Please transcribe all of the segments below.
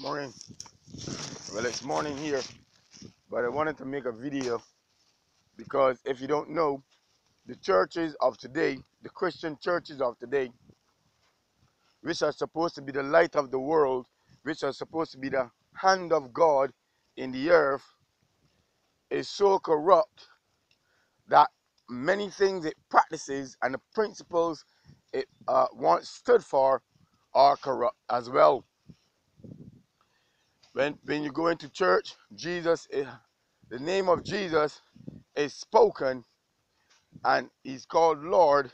Morning. Well, it's morning here, but I wanted to make a video because if you don't know, the churches of today, the Christian churches of today, which are supposed to be the light of the world, which are supposed to be the hand of God in the earth, is so corrupt that many things it practices and the principles it uh, once stood for are corrupt as well. When, when you go into church, Jesus, is, the name of Jesus is spoken and he's called Lord.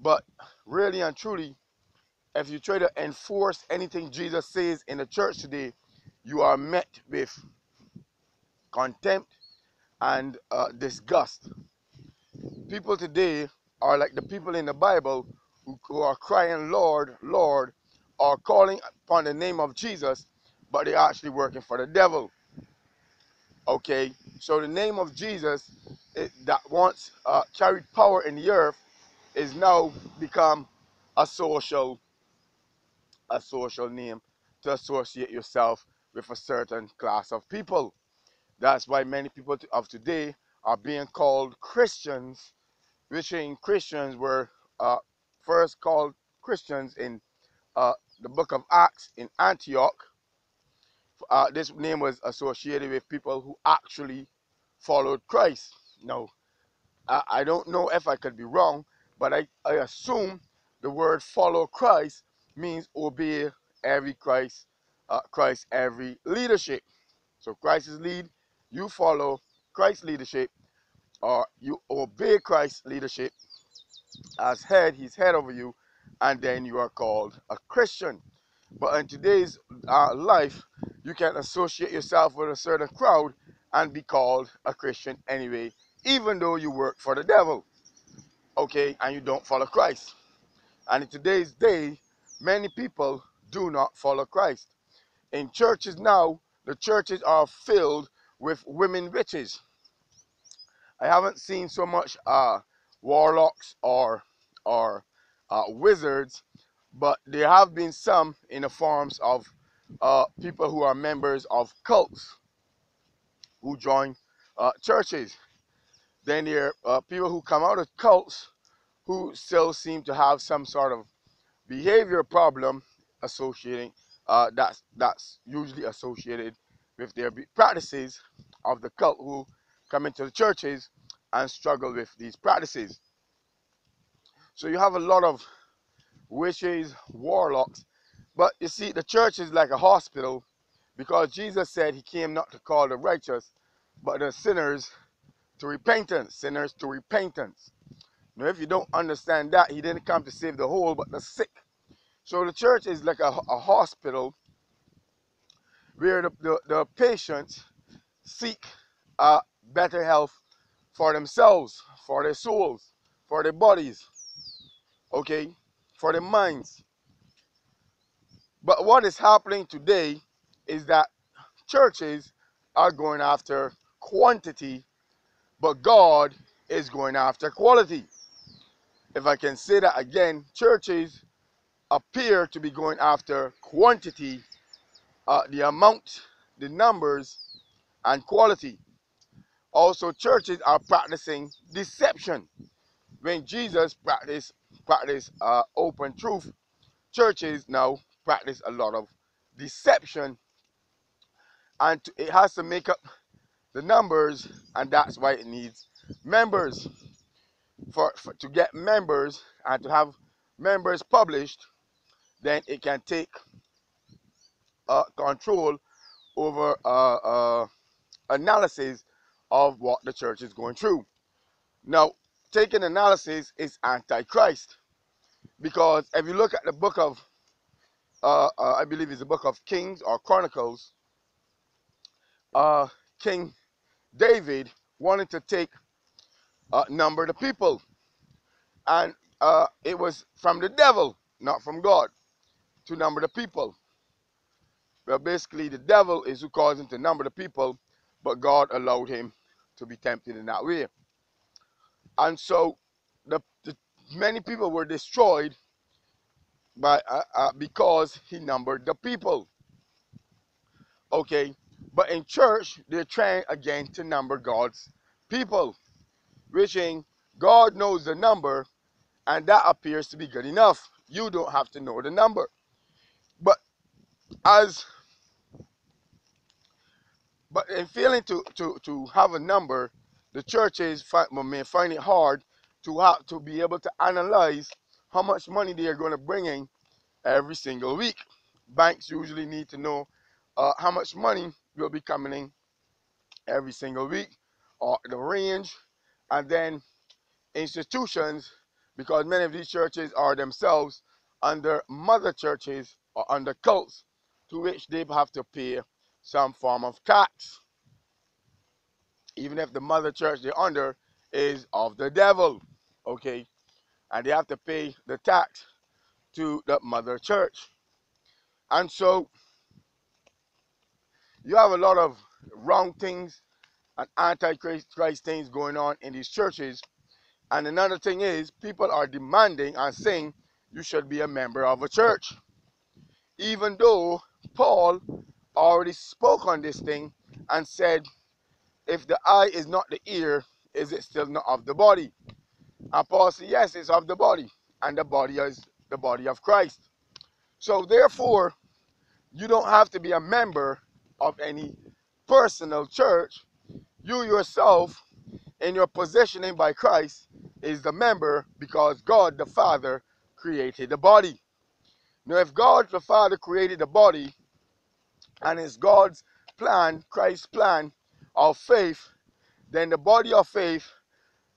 But really and truly, if you try to enforce anything Jesus says in the church today, you are met with contempt and uh, disgust. People today are like the people in the Bible who, who are crying, Lord, Lord, or calling upon the name of Jesus, but they're actually working for the devil. Okay, so the name of Jesus it, that once uh, carried power in the earth is now become a social, a social name to associate yourself with a certain class of people. That's why many people of today are being called Christians, which in Christians were uh, first called Christians in uh, the book of Acts in Antioch uh, this name was associated with people who actually followed Christ. Now, I, I don't know if I could be wrong, but I, I assume the word follow Christ means obey every Christ, uh, Christ every leadership. So Christ is lead, you follow Christ's leadership, or you obey Christ's leadership as head, he's head over you, and then you are called a Christian. But in today's uh, life, you can associate yourself with a certain crowd and be called a Christian anyway, even though you work for the devil, okay, and you don't follow Christ. And in today's day, many people do not follow Christ. In churches now, the churches are filled with women witches. I haven't seen so much uh, warlocks or or uh, wizards, but there have been some in the forms of uh, people who are members of cults who join uh, churches. Then there are uh, people who come out of cults who still seem to have some sort of behavior problem associating uh, that's that's usually associated with their practices of the cult who come into the churches and struggle with these practices. So you have a lot of witches, warlocks but you see, the church is like a hospital because Jesus said he came not to call the righteous, but the sinners to repentance. Sinners to repentance. Now, if you don't understand that, he didn't come to save the whole, but the sick. So the church is like a, a hospital where the, the, the patients seek uh, better health for themselves, for their souls, for their bodies, okay, for their minds. But what is happening today is that churches are going after quantity, but God is going after quality. If I can say that again, churches appear to be going after quantity, uh, the amount, the numbers, and quality. Also, churches are practicing deception. When Jesus practiced practice uh, open truth, churches now practice a lot of deception and it has to make up the numbers and that's why it needs members. For, for, to get members and to have members published then it can take uh, control over uh, uh, analysis of what the church is going through. Now taking analysis is antichrist because if you look at the book of uh, uh, I believe it's the book of Kings or Chronicles, uh, King David wanted to take uh, number the people. And uh, it was from the devil, not from God, to number the people. Well, basically, the devil is who caused him to number the people, but God allowed him to be tempted in that way. And so, the, the many people were destroyed by uh, uh, because he numbered the people. Okay, but in church, they're trying again to number God's people, wishing God knows the number, and that appears to be good enough. You don't have to know the number. But as but in failing to, to, to have a number, the churches may find it hard to have to be able to analyze how much money they are going to bring in every single week. Banks usually need to know uh, how much money will be coming in every single week, or the range, and then institutions, because many of these churches are themselves under mother churches or under cults to which they have to pay some form of tax. Even if the mother church they're under is of the devil, okay? And they have to pay the tax to the mother church. And so you have a lot of wrong things and anti-Christ things going on in these churches. And another thing is, people are demanding and saying you should be a member of a church. Even though Paul already spoke on this thing and said, if the eye is not the ear, is it still not of the body? Said, yes, it's of the body. And the body is the body of Christ. So therefore, you don't have to be a member of any personal church. You yourself, in your positioning by Christ, is the member because God the Father created the body. Now, if God the Father created the body, and it's God's plan, Christ's plan of faith, then the body of faith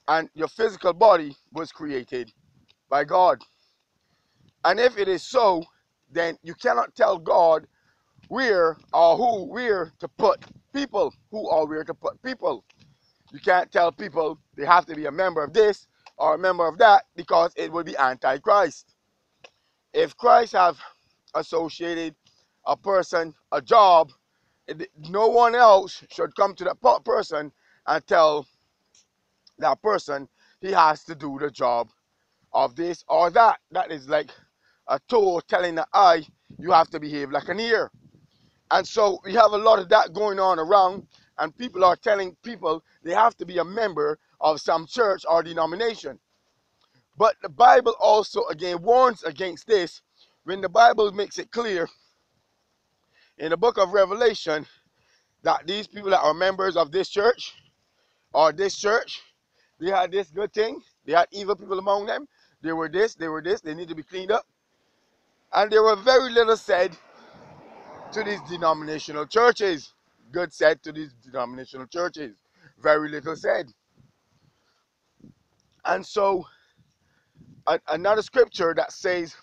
and your physical body was created by God. And if it is so, then you cannot tell God where or who where to put people, who or where to put people. You can't tell people they have to be a member of this or a member of that because it will be antichrist. If Christ have associated a person a job, no one else should come to that person and tell that person he has to do the job of this or that. That is like a toe telling the eye you have to behave like an ear. And so we have a lot of that going on around, and people are telling people they have to be a member of some church or denomination. But the Bible also again warns against this when the Bible makes it clear in the book of Revelation that these people that are members of this church or this church, they had this good thing. They had evil people among them. They were this, they were this, they need to be cleaned up. And there were very little said to these denominational churches. Good said to these denominational churches. Very little said. And so, a, another scripture that says,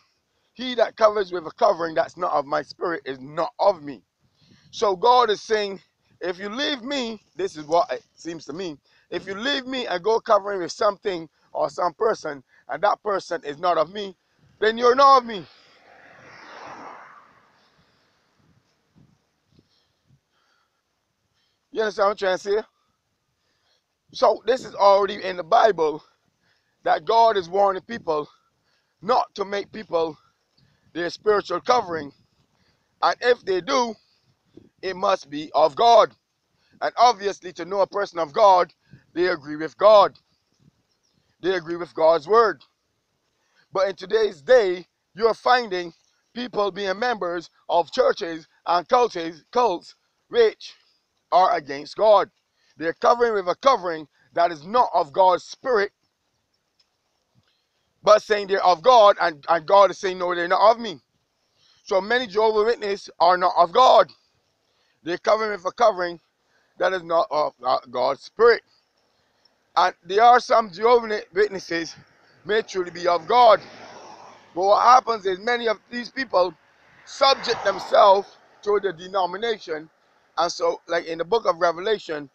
He that covers with a covering that's not of my spirit is not of me. So, God is saying, if you leave me, this is what it seems to me. If you leave me and go covering with something or some person, and that person is not of me, then you're not of me. You understand what I'm trying to say? So this is already in the Bible that God is warning people not to make people their spiritual covering. And if they do, it must be of God. And obviously, to know a person of God, they agree with God. They agree with God's word. But in today's day, you're finding people being members of churches and cults, cults which are against God. They're covering with a covering that is not of God's spirit, but saying they're of God, and, and God is saying, no, they're not of me. So many Jehovah Witnesses are not of God. They're covering with a covering that is not of uh, God's spirit. And there are some Jehovah Witnesses may truly be of God. But what happens is many of these people subject themselves to the denomination and so, like in the book of Revelation,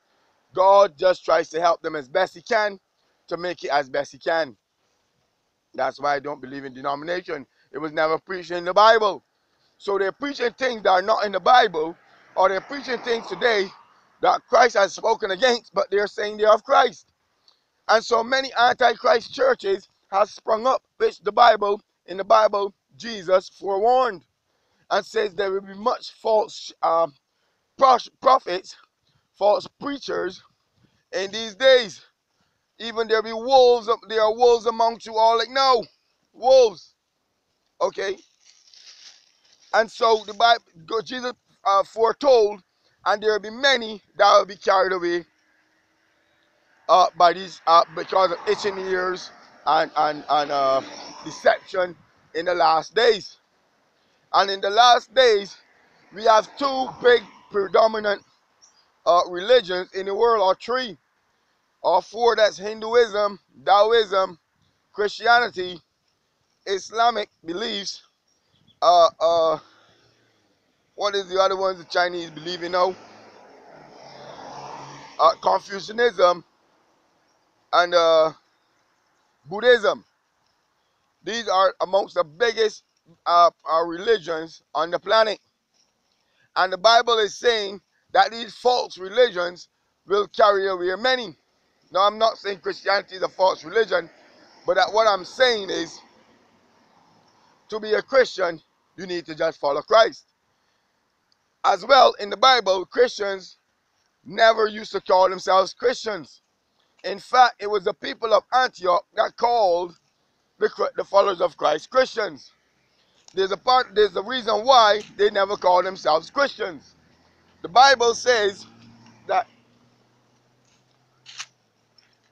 God just tries to help them as best he can to make it as best he can. That's why I don't believe in denomination. It was never preached in the Bible. So they're preaching things that are not in the Bible, or they're preaching things today that Christ has spoken against, but they're saying they're of Christ. And so many antichrist churches have sprung up, which the Bible, in the Bible, Jesus forewarned and says there will be much false um, prophets, false preachers in these days. Even there will be wolves, there are wolves amongst you all. Like, no, wolves. Okay. And so the Bible, Jesus uh, foretold, and there will be many that will be carried away uh, by these uh, because of itching ears and and and uh, deception in the last days. And in the last days, we have two big predominant uh, religions in the world, or three, or four. That's Hinduism, Taoism, Christianity, Islamic beliefs. Uh, uh, what is the other ones the Chinese believe in now? Uh, Confucianism and uh, Buddhism. These are amongst the biggest uh, uh, religions on the planet. And the Bible is saying that these false religions will carry away many. Now, I'm not saying Christianity is a false religion, but that what I'm saying is to be a Christian, you need to just follow Christ. As well, in the Bible, Christians never used to call themselves Christians. In fact, it was the people of Antioch that called the, the followers of Christ Christians. There's a part, there's a reason why they never call themselves Christians. The Bible says that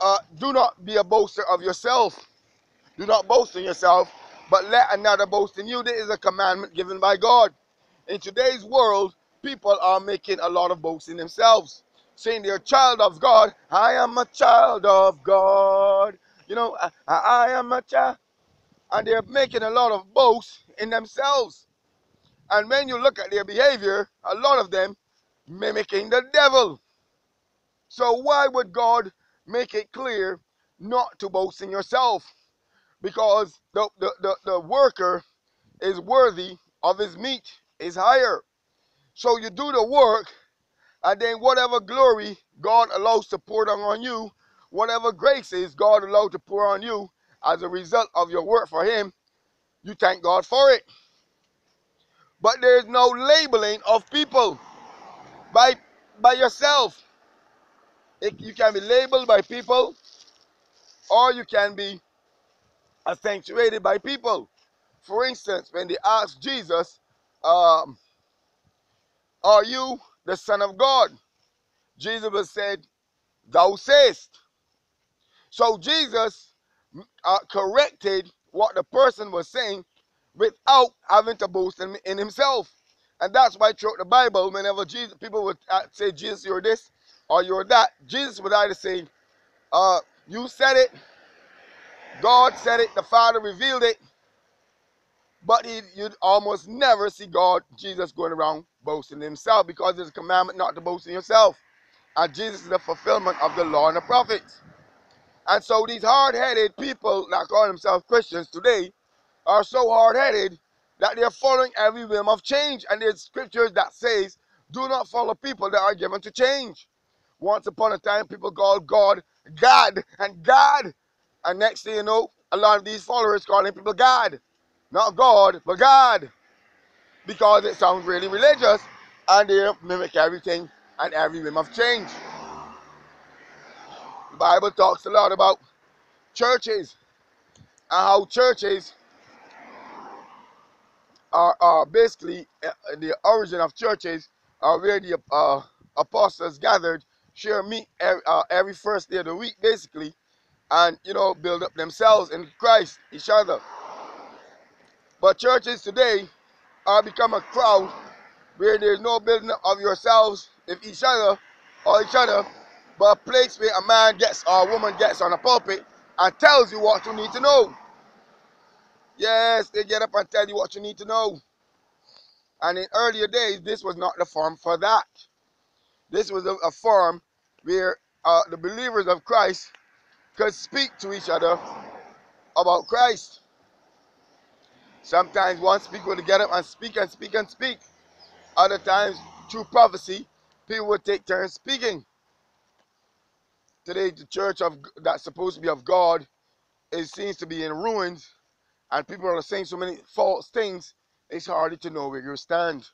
uh, do not be a boaster of yourself. Do not boast in yourself, but let another boast in you. There is a commandment given by God. In today's world, people are making a lot of boasts in themselves, saying they're a child of God. I am a child of God. You know, I, I am a child. And they're making a lot of boasts in themselves. And when you look at their behavior, a lot of them mimicking the devil. So why would God make it clear not to boast in yourself? Because the, the, the, the worker is worthy of his meat, is higher. So you do the work, and then whatever glory God allows to pour down on you, whatever graces God allows to pour on you as a result of your work for Him, you thank God for it. But there's no labeling of people by by yourself. It, you can be labeled by people, or you can be accentuated by people. For instance, when they asked Jesus, um, "Are you the Son of God?" Jesus said, "Thou sayest." So Jesus uh, corrected what the person was saying without having to boast in, in himself. And that's why throughout the Bible, whenever Jesus, people would uh, say, Jesus, you're this or you're that, Jesus would either say, uh, you said it, God said it, the Father revealed it, but he, you'd almost never see God, Jesus, going around boasting himself because there's a commandment not to boast in yourself. And Jesus is the fulfillment of the law and the prophets. And so these hard-headed people that call themselves Christians today are so hard-headed that they're following every whim of change. And there's scriptures that says, do not follow people that are given to change. Once upon a time, people called God God and God. And next thing you know, a lot of these followers calling people God. Not God, but God. Because it sounds really religious and they mimic everything and every whim of change. The Bible talks a lot about churches and how churches are, are basically uh, the origin of churches are where the uh, apostles gathered, share meat every, uh, every first day of the week, basically, and you know build up themselves in Christ, each other. But churches today are become a crowd where there's no building of yourselves if each other or each other, but a place where a man gets or a woman gets on a pulpit and tells you what you need to know. Yes, they get up and tell you what you need to know. And in earlier days, this was not the form for that. This was a, a form where uh, the believers of Christ could speak to each other about Christ. Sometimes one speaker would get up and speak and speak and speak. Other times, through prophecy, people would take turns speaking. Today, the church of that's supposed to be of God, it seems to be in ruins, and people are saying so many false things. It's hard to know where you stand.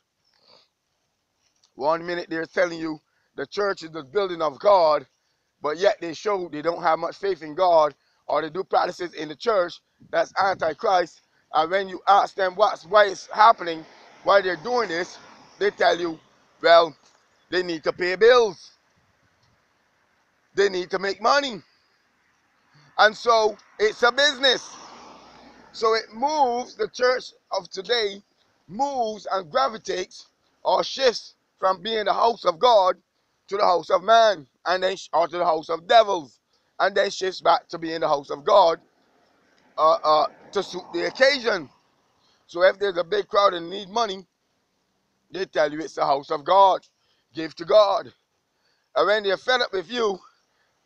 One minute they're telling you the church is the building of God, but yet they show they don't have much faith in God, or they do practices in the church that's antichrist. And when you ask them what's why it's happening, why they're doing this, they tell you, well, they need to pay bills. They need to make money. And so it's a business. So it moves, the church of today moves and gravitates or shifts from being the house of God to the house of man, and then or to the house of devils, and then shifts back to being the house of God uh, uh, to suit the occasion. So if there's a big crowd and need money, they tell you it's the house of God. Give to God. And when they're fed up with you,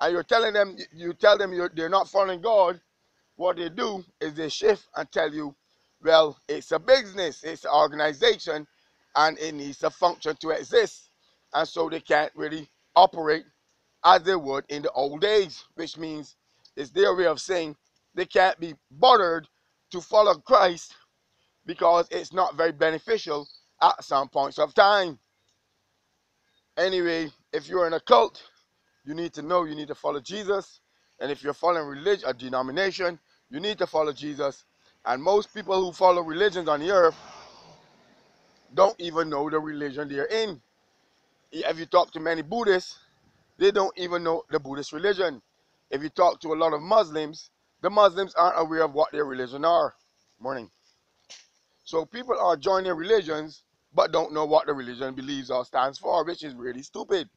and you're telling them, you tell them they're not following God, what they do is they shift and tell you, well, it's a business, it's an organization, and it needs a function to exist. And so they can't really operate as they would in the old days, which means it's their way of saying they can't be bothered to follow Christ because it's not very beneficial at some points of time. Anyway, if you're in a cult, you need to know you need to follow Jesus. And if you're following religion, a denomination, you need to follow Jesus. And most people who follow religions on the earth don't even know the religion they're in. If you talk to many Buddhists, they don't even know the Buddhist religion. If you talk to a lot of Muslims, the Muslims aren't aware of what their religion are. Morning. So people are joining religions but don't know what the religion believes or stands for, which is really stupid.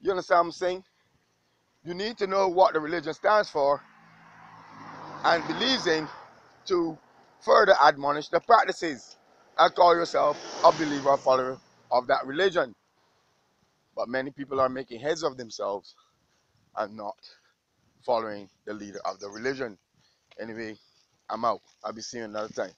You understand what I'm saying? You need to know what the religion stands for and believes in to further admonish the practices and call yourself a believer or follower of that religion. But many people are making heads of themselves and not following the leader of the religion. Anyway, I'm out. I'll be seeing you another time.